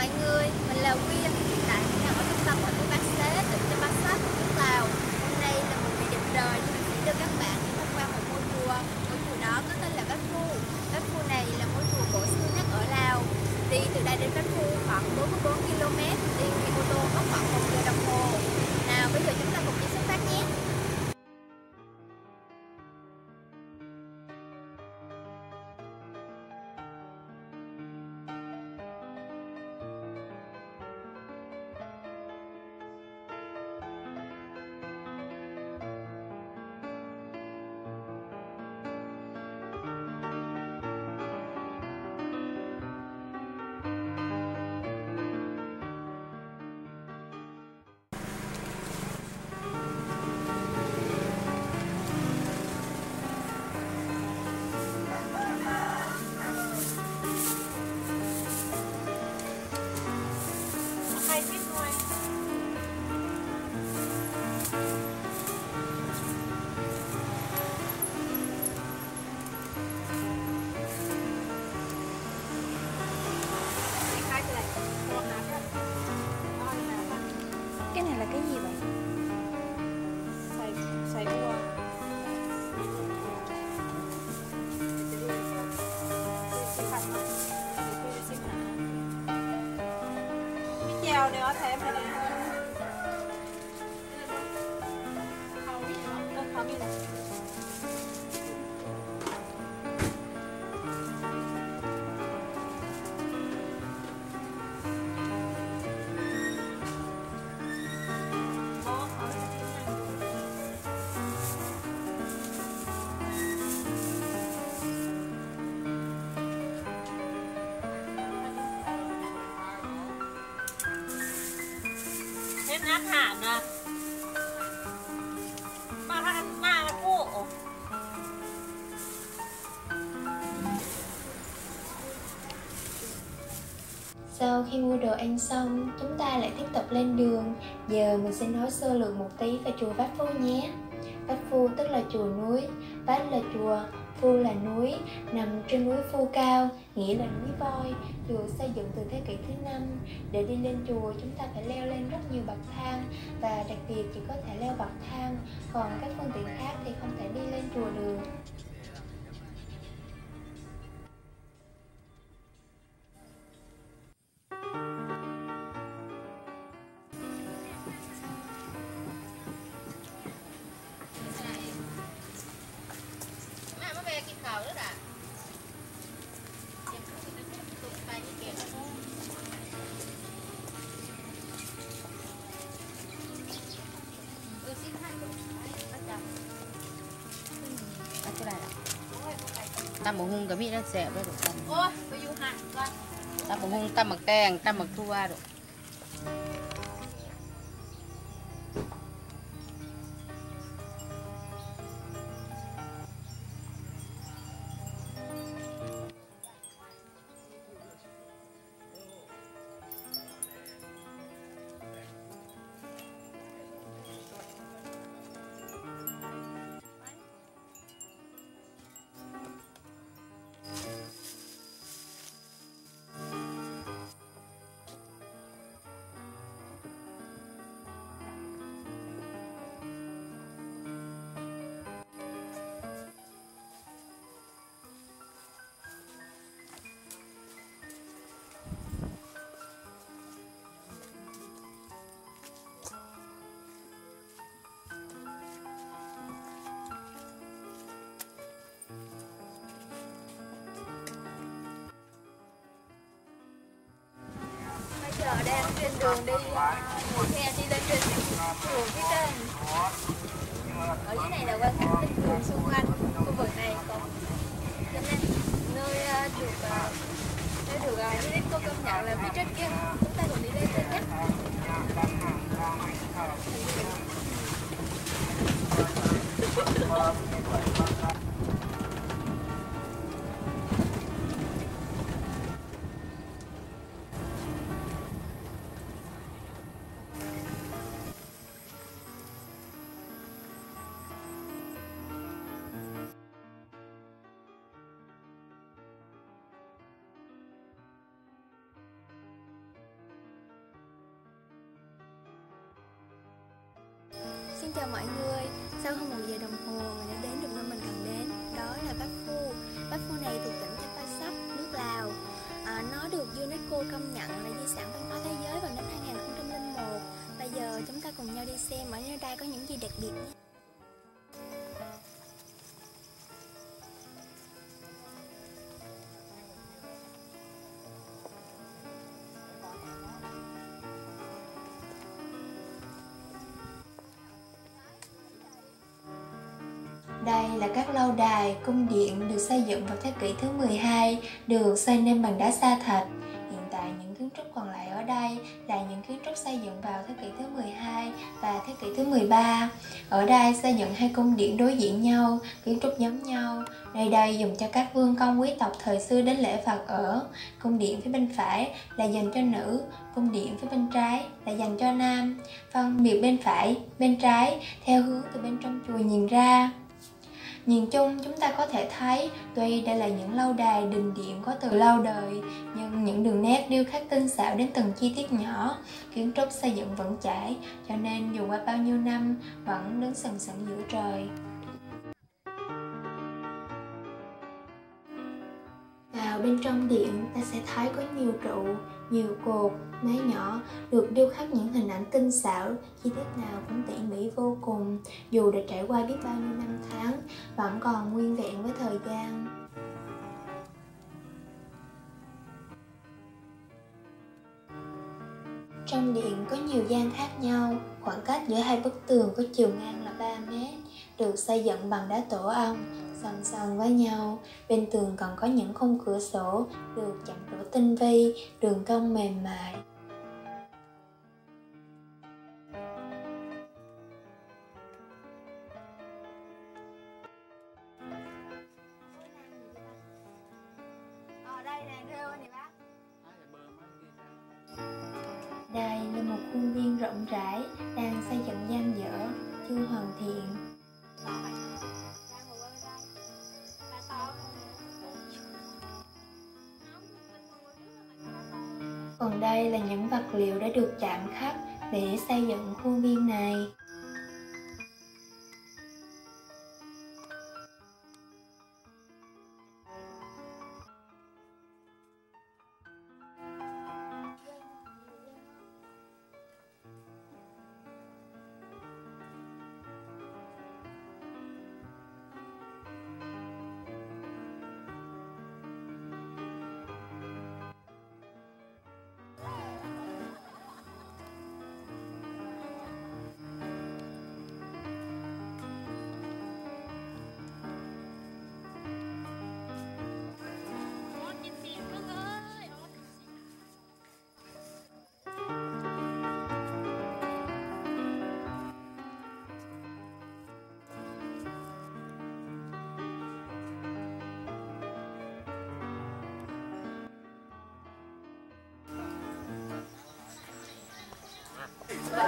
mọi người, mình là Quyên Hiện tại nhà đang ở trung tâm thành phố Bác Xế, tỉnh Champasak, Vũng Lào Hôm nay là một ngày đẹp trời nhưng mình sẽ đưa các bạn đi tham quan một ngôi chùa. Ngôi chùa đó có tên là Bát Phu. Bát Phu này là ngôi chùa cổ xưa nhất ở Lào. Đi từ đây đến Bát Phu khoảng 44 km, đi ô tô có khoảng 1 giờ đồng hồ. Nào bây giờ chúng เอาเนื้อแท้มาแล้ Thế khi mua đồ ăn xong, chúng ta lại tiếp tục lên đường. Giờ mình sẽ nói sơ lược một tí về chùa Bát Phu nhé. Bát Phu tức là chùa núi, Bát là chùa, Phu là núi, nằm trên núi Phu Cao, nghĩa là núi voi, được xây dựng từ thế kỷ thứ năm. Để đi lên chùa, chúng ta phải leo lên rất nhiều bậc thang và đặc biệt chỉ có thể leo bậc thang, còn các phương tiện khác thì không thể đi lên chùa được. ตำหมกฮุงกับมีแล้วแสบด้วดกตำโอ้ยไปอยู่ห่างก่นตำหมกฮุงตำหมกแตงตำหมกทั่วดอก giờ đang trên đường đi à, ngồi xe đi lên trên đường phía trên ở dưới này là quan sát tinh vườn xung quanh khu vực này còn cho nên nơi được nơi được UNESCO công nhận là phía trên kia chúng ta cùng đi lên trên nhé Mọi người. Sau hơn một giờ đồng hồ mình đã đến được nơi mình cần đến Đó là Bát Phu. Bát Phu này thuộc tỉnh Champasak, nước Lào. À, Nó được UNESCO công nhận là di sản văn hóa thế giới vào năm 2001 Bây giờ chúng ta cùng nhau đi xem ở nơi đây có những gì đặc biệt nhé. Đây là các lâu đài, cung điện được xây dựng vào thế kỷ thứ 12, được xây nên bằng đá sa thạch. Hiện tại những kiến trúc còn lại ở đây là những kiến trúc xây dựng vào thế kỷ thứ 12 và thế kỷ thứ 13. Ở đây xây dựng hai cung điện đối diện nhau, kiến trúc giống nhau. Nơi đây dùng cho các vương công quý tộc thời xưa đến lễ Phật ở. Cung điện phía bên phải là dành cho nữ, cung điện phía bên trái là dành cho nam. Phân biệt bên phải, bên trái theo hướng từ bên trong chùa nhìn ra. Nhìn chung, chúng ta có thể thấy tuy đây là những lâu đài đình điện có từ lâu đời, nhưng những đường nét điêu khắc tinh xảo đến từng chi tiết nhỏ kiến trúc xây dựng vững chãi, cho nên dù qua bao nhiêu năm vẫn đứng sừng sững giữa trời. Bên trong điện, ta sẽ thấy có nhiều trụ nhiều cột mái nhỏ, được điêu khắc những hình ảnh tinh xảo, chi tiết nào cũng tỉ mỉ vô cùng, dù đã trải qua biết bao nhiêu năm tháng, vẫn còn nguyên vẹn với thời gian. Trong điện có nhiều gian khác nhau, khoảng cách giữa hai bức tường có chiều ngang là 3 mét, được xây dựng bằng đá tổ ong song song với nhau. Bên tường còn có những khung cửa sổ được chạm trổ tinh vi đường cong mềm mại. Đây là một khuôn viên rộng rãi đang xây dựng gian dở chưa hoàn thiện đây là những vật liệu đã được chạm khắc để xây dựng khuôn viên này.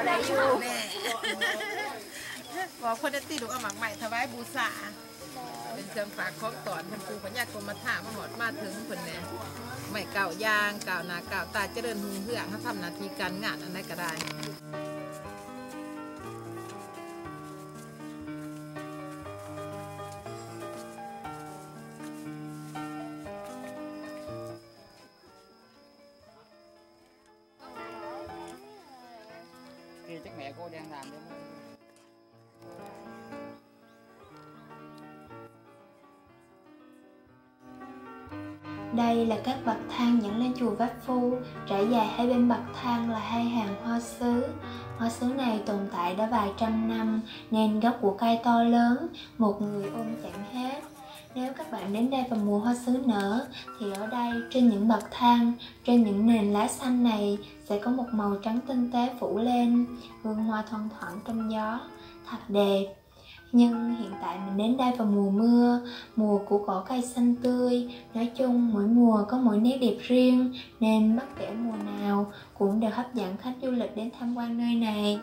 Vào đây อยู่บอกคนที่ตีลูกเอาหมักใหม่ถวายบูชาเป็นเครื่องฝากครอบตอนพันปูปัญญากรมถามาหอดมาถึงคนแน่ไม่เก่ายางเก่านาเก่าตาเจริญหุ่งเพื่อเขาทำนาทีการงานอันใดก็ได้ kia chắc mẹ cô đang làm đúng không? Đây là các bậc thang dẫn lên chùa Vách Phu, trải dài hai bên bậc thang là hai hàng hoa sứ. Hoa sứ này tồn tại đã vài trăm năm nên gốc của cây to lớn, một người ôm chẳng hết. Nếu các bạn đến đây vào mùa hoa sứ nở thì ở đây trên những bậc thang, trên những nền lá xanh này sẽ có một màu trắng tinh tế phủ lên, hương hoa thoang thoảng trong gió, thật đẹp nhưng hiện tại mình đến đây vào mùa mưa mùa của cỏ cây xanh tươi. Nói chung mỗi mùa có mỗi nét đẹp riêng nên bất kể mùa nào cũng đều hấp dẫn khách du lịch đến tham quan nơi này.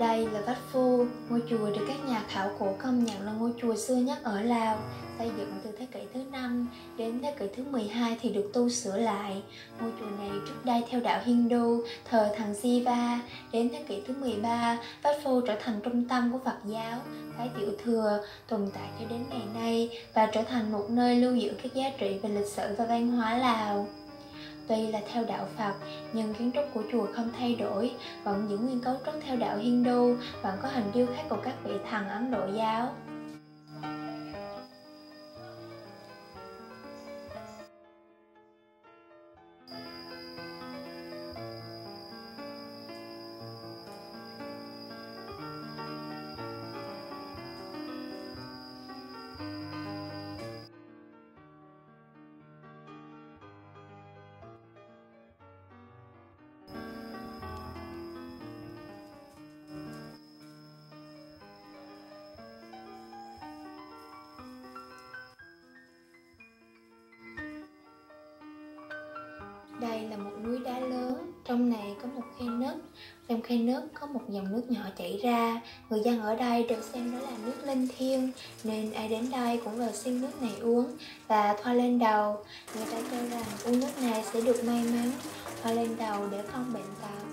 Đây là Vách Phu, ngôi chùa được các nhà khảo cổ công nhận là ngôi chùa xưa nhất ở Lào, xây dựng từ thế kỷ thứ 5 đến thế kỷ thứ 12 thì được tu sửa lại. Ngôi chùa này trước đây theo đạo Hindu thờ thần Shiva, đến thế kỷ thứ 13, Vách Phu trở thành trung tâm của Phật giáo, Thái Tiểu Thừa tồn tại cho đến ngày nay và trở thành một nơi lưu giữ các giá trị về lịch sử và văn hóa Lào. Tuy là theo đạo Phật, nhưng kiến trúc của chùa không thay đổi, vẫn giữ nguyên cấu trúc theo đạo Hindu, vẫn có hình điêu khắc của các vị thần Ấn Độ giáo. Đây là một núi đá lớn, trong này có một khe nứt. Trong khe nứt có một dòng nước nhỏ chảy ra. Người dân ở đây đều xem đó là nước linh thiêng, nên ai đến đây cũng vào xin nước này uống và thoa lên đầu. Người ta cho rằng uống nước này sẽ được may mắn, thoa lên đầu để không bệnh tật.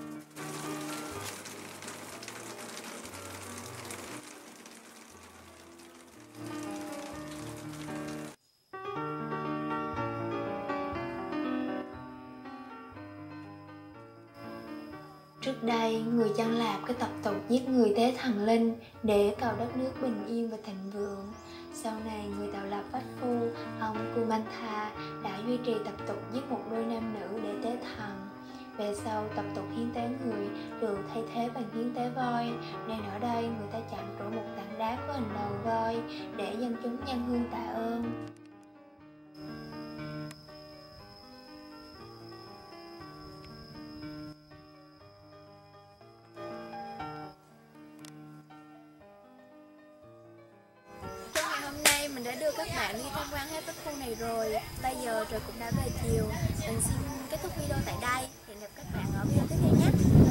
Người dân Lạp cái tập tục giết người tế thần linh để cầu đất nước bình yên và thịnh vượng. Sau này, người tạo lập Vách Phu, ông Kumantha đã duy trì tập tục giết một đôi nam nữ để tế thần. Về sau, tập tục hiến tế người được thay thế bằng hiến tế voi, nên ở đây người ta chạm trổ một tảng đá có hình đầu voi để dân chúng nhân hương tạ ơn. Đưa các bạn đi tham quan hết các khu này rồi. Bây giờ trời cũng đã về chiều. Mình xin kết thúc video tại đây. Hẹn gặp các bạn ở video tiếp theo nhé.